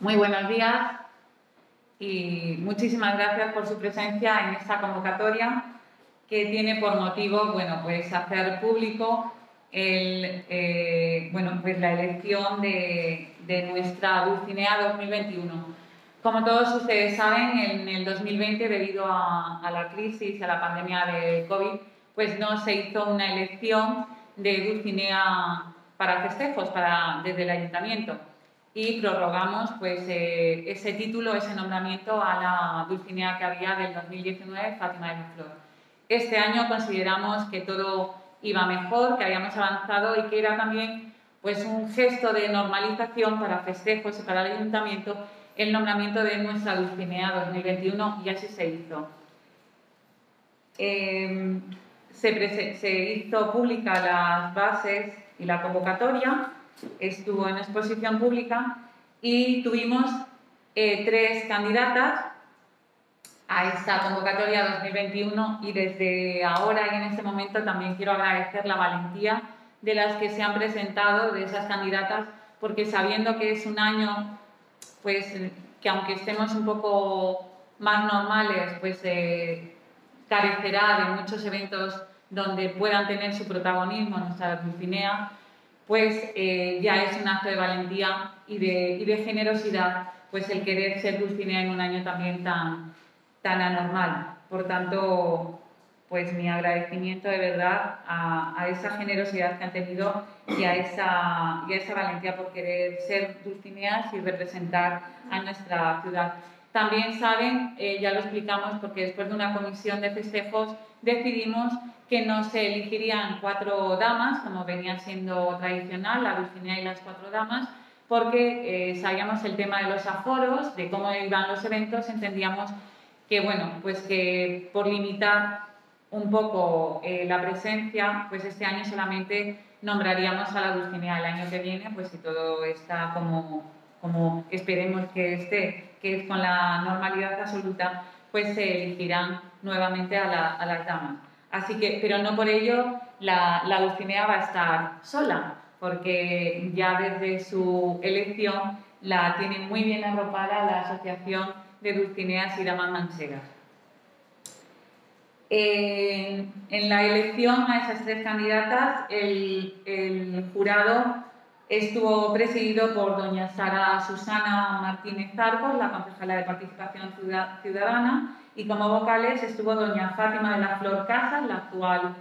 Muy buenos días y muchísimas gracias por su presencia en esta convocatoria que tiene por motivo bueno, pues hacer público el, eh, bueno, pues la elección de, nuestra Dulcinea 2021. Como todos ustedes saben, en el 2020, debido a, la crisis, a la pandemia de COVID, pues no se hizo una elección de Dulcinea para festejos para, desde el ayuntamiento y prorrogamos pues, eh, ese título, ese nombramiento a la Dulcinea que había del 2019, Fátima de la Flor. Este año consideramos que todo iba mejor, que habíamos avanzado y que era también pues, un gesto de normalización para festejos y para el ayuntamiento el nombramiento de nuestra Dulcinea 2021 y así se hizo. Em, se, se hizo pública las bases y la convocatoria, estuvo en exposición pública y tuvimos eh, tres candidatas a esta convocatoria 2021 y desde ahora y en este momento también quiero agradecer la valentía de las que se han presentado, de esas candidatas, porque sabiendo que es un año, pues que aunque estemos un poco más normales, pues eh, carecerá de muchos eventos donde puedan tener su protagonismo nuestra Dulcinea, pues eh, ya es un acto de valentía y de, generosidad, pues el querer ser Dulcinea en un año también tan, tan anormal. Por tanto, pues mi agradecimiento de verdad a, a, esa generosidad que han tenido y a, esa, y a esa valentía por querer ser Dulcineas y representar a nuestra ciudad. También saben, eh, ya lo explicamos porque después de una comisión de festejos decidimos que no se elegirían cuatro damas, como venía siendo tradicional, la Dulcinea y las cuatro damas, porque eh, sabíamos el tema de los aforos, de cómo iban los eventos, entendíamos que, bueno, pues que por limitar un poco eh, la presencia, pues este año solamente nombraríamos a la Dulcinea el año que viene, pues si todo está como, como esperemos que esté, que es con la normalidad absoluta, pues se elegirán nuevamente a, a las damas. Así que, pero no por ello la, Dulcinea va a estar sola, porque ya desde su elección la tiene muy bien arropada la Asociación de Dulcineas y Damas Manchegas. En, la elección a esas tres candidatas, el, el, jurado estuvo presidido por doña Sara Susana Martínez Arcos, la concejala de Participación Ciudadana, y como vocales estuvo doña Fátima de la Flor Casas, la actual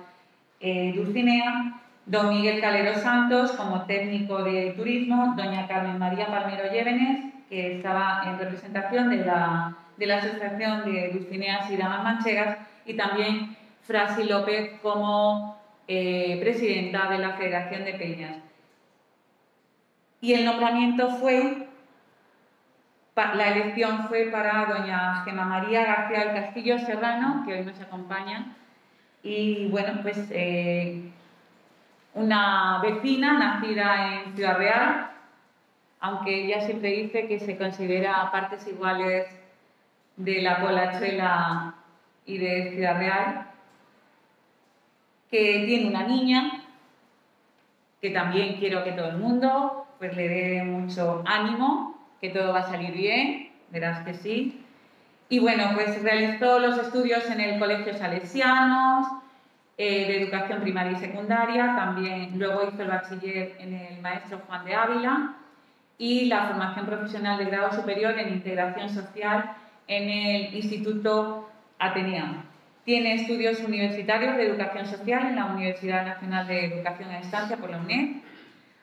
eh, Dulcinea, don Miguel Calero Santos como técnico de turismo, doña Carmen María Palmero Llévenes, que estaba en representación de la, de la Asociación de Dulcineas y Damas Manchegas, y también Frasi López como eh, presidenta de la Federación de Peñas. Y el nombramiento fue la elección fue para doña Gema María García del Castillo Serrano, que hoy nos acompaña, y bueno, pues eh, una vecina nacida en Ciudad Real, aunque ella siempre dice que se considera partes iguales de la Colachuela y de Ciudad Real, que tiene una niña, que también quiero que todo el mundo pues le dé mucho ánimo que todo va a salir bien, verás que sí. Y bueno, pues realizó los estudios en el Colegio Salesianos, eh, de educación primaria y secundaria, también luego hizo el bachiller en el maestro Juan de Ávila y la formación profesional de grado superior en integración social en el Instituto Atenea. Tiene estudios universitarios de educación social en la Universidad Nacional de Educación a Distancia por la UNED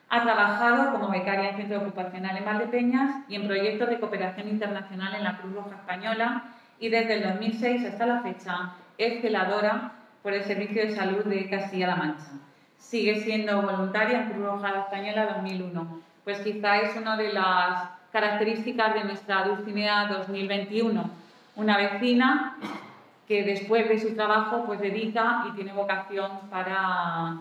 ha trabajado como becaria en Centro Ocupacional en Valdepeñas y en proyectos de cooperación internacional en la Cruz Roja Española y desde el 2006 hasta la fecha es celadora por el Servicio de Salud de Castilla-La Mancha. Sigue siendo voluntaria en Cruz Roja Española 2001. Pues quizá es una de las características de nuestra Dulcinea 2021. Una vecina que después de su trabajo pues dedica y tiene vocación para,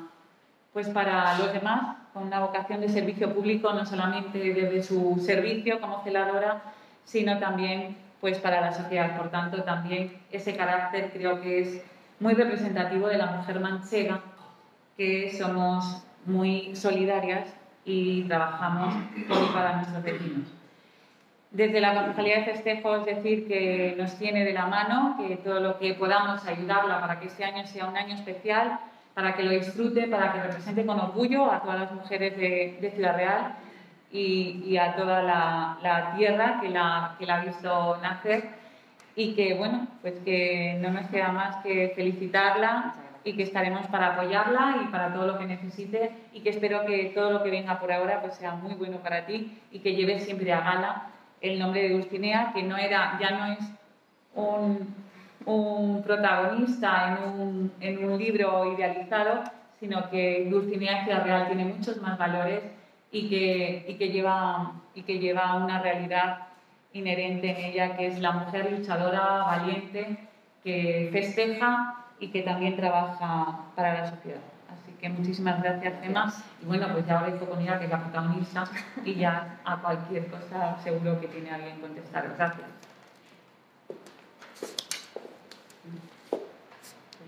pues para los demás con una vocación de servicio público, no solamente desde su servicio como celadora, sino también pues, para la sociedad. Por tanto, también ese carácter creo que es muy representativo de la mujer manchega, que somos muy solidarias y trabajamos por para nuestros vecinos. Desde la Concejalía de Festejos decir que nos tiene de la mano, que todo lo que podamos ayudarla para que este año sea un año especial, para que lo disfrute, para que represente con orgullo a todas las mujeres de, Ciudad Real y, a toda la, tierra que la, que la ha visto nacer. Y que, bueno, pues que no nos queda más que felicitarla y que estaremos para apoyarla y para todo lo que necesite. Y que espero que todo lo que venga por ahora pues sea muy bueno para ti y que lleves siempre a gala el nombre de Dulcinea, que no era, ya no es un, un protagonista en un, en un, libro idealizado, sino que Dulcinea Ciudad Real tiene muchos más valores y que, y que, lleva, y que lleva una realidad inherente en ella, que es la mujer luchadora, valiente, que festeja y que también trabaja para la sociedad que muchísimas gracias, Emma. Y bueno, pues ya habréis con ella que es la protagonista y ya a cualquier cosa seguro que tiene alguien contestar. Gracias.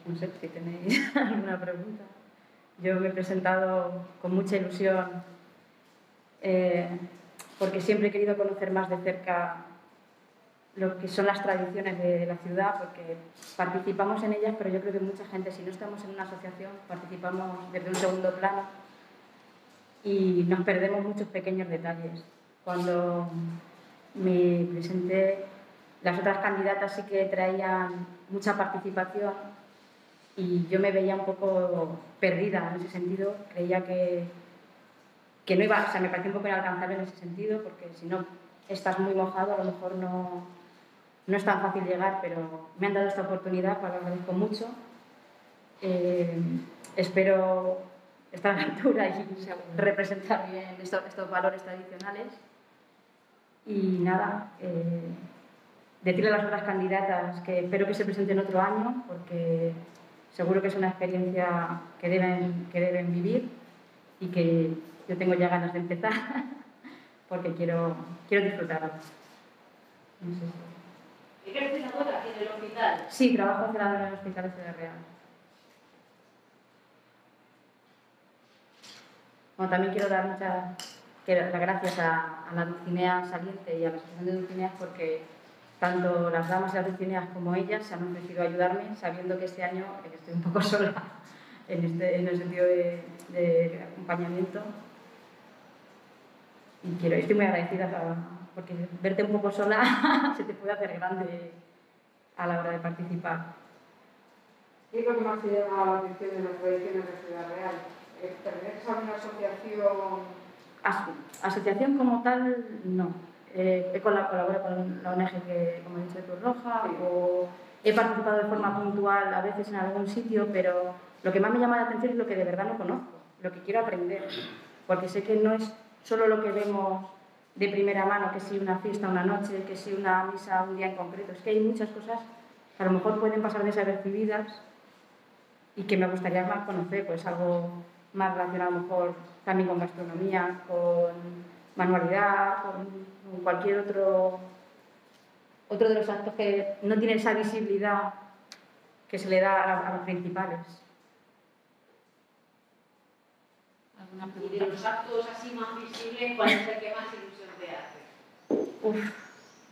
No sé si tenéis alguna pregunta. Yo me he presentado con mucha ilusión eh, porque siempre he querido conocer más de cerca lo que son las tradiciones de la ciudad, porque participamos en ellas, pero yo creo que mucha gente, si no estamos en una asociación, participamos desde un segundo plano y nos perdemos muchos pequeños detalles. Cuando me presenté, las otras candidatas sí que traían mucha participación y yo me veía un poco perdida en ese sentido, creía que, que no iba, o sea, me parecía un poco inalcanzable en ese sentido, porque si no estás muy mojado, a lo mejor no, no es tan fácil llegar, pero me han dado esta oportunidad, para lo agradezco mucho. Eh, espero estar a la altura y representar bien estos, valores tradicionales. Y nada, eh, decirle a las otras candidatas que espero que se presenten otro año, porque seguro que es una experiencia que deben, que deben vivir y que yo tengo ya ganas de empezar, porque quiero, quiero disfrutarlo. ¿Y qué celadora en el hospital? Sí, trabajo celadora en el hospital de Ciudad Real. Bueno, también quiero dar muchas gracias a, la Dulcinea Saliente y a la Asociación de Dulcineas porque tanto las damas y las Dulcineas como ellas se han ofrecido a ayudarme, sabiendo que este año estoy un poco sola en, este, en el sentido de, de acompañamiento. Y quiero, estoy muy agradecida porque verte un poco sola se te puede hacer grande a la hora de participar. ¿Qué es lo que más te llama la atención de las tradiciones de Ciudad Real? ¿Perteneces a una asociación? asociación como tal, no. Eh, he colaborado con la ONG que, como he dicho, de Cruz Roja, o he participado de forma puntual a veces en algún sitio, pero lo que más me llama la atención es lo que de verdad no conozco, lo que quiero aprender, porque sé que no es solo lo que vemos de primera mano, que si una fiesta una noche, que si una misa un día en concreto. Es que hay muchas cosas que a lo mejor pueden pasar desapercibidas y que me gustaría más conocer, pues algo más relacionado a lo mejor también con gastronomía, con manualidad, con cualquier otro, otro de los actos que no tiene esa visibilidad que se le da a, los principales. Y de los actos así más visibles, ¿cuál es el que más Uf,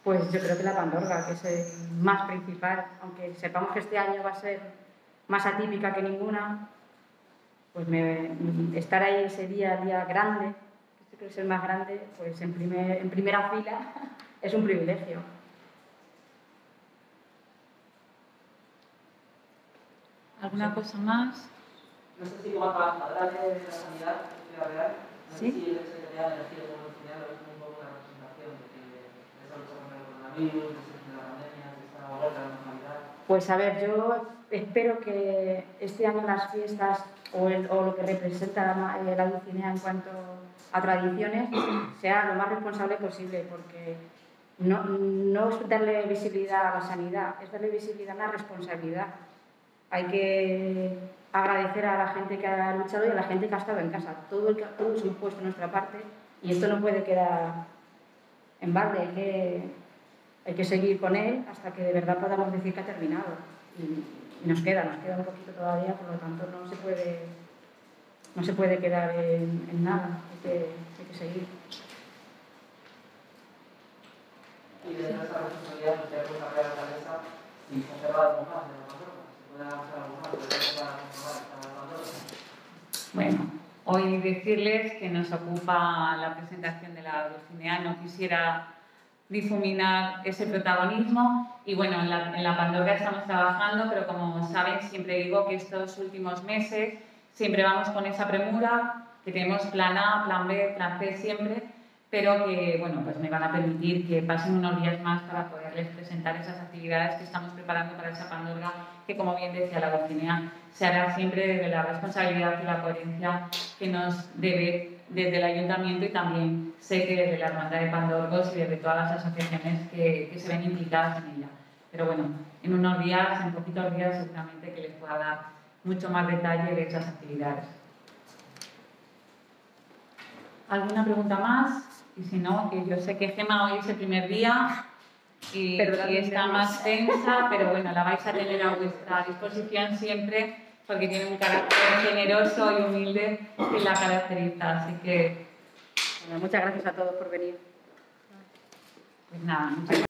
pues yo creo que la Pandorga, que es el más principal, aunque sepamos que este año va a ser más atípica que ninguna, pues estar ahí ese día, día grande, este creo que es el más grande, pues en, primer, en primera fila es un privilegio. ¿Alguna cosa más? No sé si como trabajadora de la sanidad, de la real, no ¿Sí? sé si el secretario de energía de pues a ver, yo espero que este año las fiestas o, lo que representa la, la Dulcinea en cuanto a tradiciones sea lo más responsable posible, porque no, no es darle visibilidad a la sanidad, es darle visibilidad a la responsabilidad. Hay que agradecer a la gente que ha luchado y a la gente que ha estado en casa. Todo el, todos hemos puesto nuestra parte y esto no puede quedar en balde. Hay que, hay que seguir con él hasta que de verdad podamos decir que ha terminado. Y, nos queda, nos queda un poquito todavía, por lo tanto no se puede, no se puede quedar en, nada, hay que, hay que seguir. Y de nuestra responsabilidad nos tenemos que la cabeza si se algo más de la se puede avanzar algo más, pero no se esta Pandora. Bueno, hoy decirles que nos ocupa la presentación de la Dulcinea, no quisiera difuminar ese protagonismo. Y bueno, en la, en la Pandora estamos trabajando, pero como saben siempre digo que estos últimos meses siempre vamos con esa premura, que tenemos plan A, plan B, plan C siempre, pero que bueno, pues me van a permitir que pasen unos días más para poderles presentar esas actividades que estamos preparando para esa Pandorga, que como bien decía la Dulcinea, se hará siempre desde la responsabilidad y la coherencia que nos debe desde el ayuntamiento y también sé que desde la Hermandad de Pandorgos y desde todas las asociaciones que, que se ven implicadas en ella. Pero bueno, en unos días, en poquitos días seguramente que les pueda dar mucho más detalle de esas actividades. ¿Alguna pregunta más? Y si no, que yo sé que Gema hoy es el primer día y, y está más tensa, pero bueno, la vais a tener a vuestra disposición siempre porque tiene un carácter generoso y humilde que la caracteriza. Así que, Bueno, muchas gracias a todos por venir. pues nada, muchas